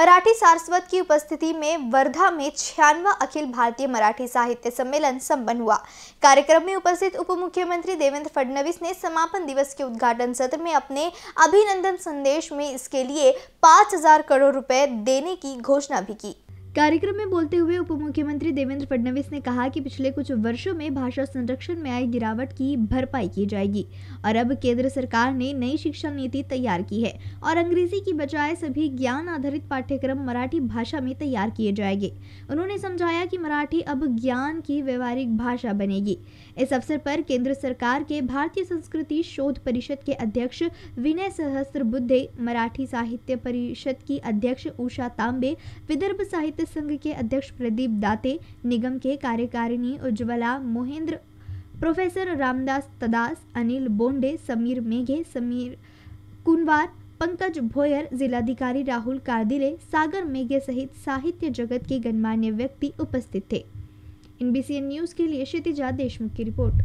मराठी सारस्वत की उपस्थिति में वर्धा में छियानवा अखिल भारतीय मराठी साहित्य सम्मेलन संपन्न हुआ। कार्यक्रम में उपस्थित उप मुख्यमंत्री देवेंद्र फडणवीस ने समापन दिवस के उद्घाटन सत्र में अपने अभिनंदन संदेश में इसके लिए पाँच हज़ार करोड़ रुपए देने की घोषणा भी की। कार्यक्रम में बोलते हुए उप मुख्यमंत्री देवेंद्र फडणवीस ने कहा कि पिछले कुछ वर्षों में भाषा संरक्षण में आई गिरावट की भरपाई की जाएगी और अब केंद्र सरकार ने नई शिक्षा नीति तैयार की है और अंग्रेज़ी की बजाय सभी ज्ञान आधारित पाठ्यक्रम मराठी भाषा में तैयार किए जाएँगे। उन्होंने समझाया कि मराठी अब ज्ञान की व्यवहारिक भाषा बनेगी। इस अवसर पर केंद्र सरकार के भारतीय संस्कृति शोध परिषद के अध्यक्ष विनय सहस्त्र बुद्धे मराठी साहित्य परिषद की अध्यक्ष उषा तांबे, विदर्भ साहित्य संघ के अध्यक्ष प्रदीप दाते, निगम के कार्यकारिणी उज्ज्वला मोहेंद्र, प्रोफेसर रामदास तदास, अनिल बोंडे, समीर मेघे, समीर कुनवार, पंकज भोयर, जिलाधिकारी राहुल कार्दिले, सागर मेघे सहित साहित्य जगत के गणमान्य व्यक्ति उपस्थित थे। इन न्यूज़ के लिए क्षितिजा देशमुख की रिपोर्ट।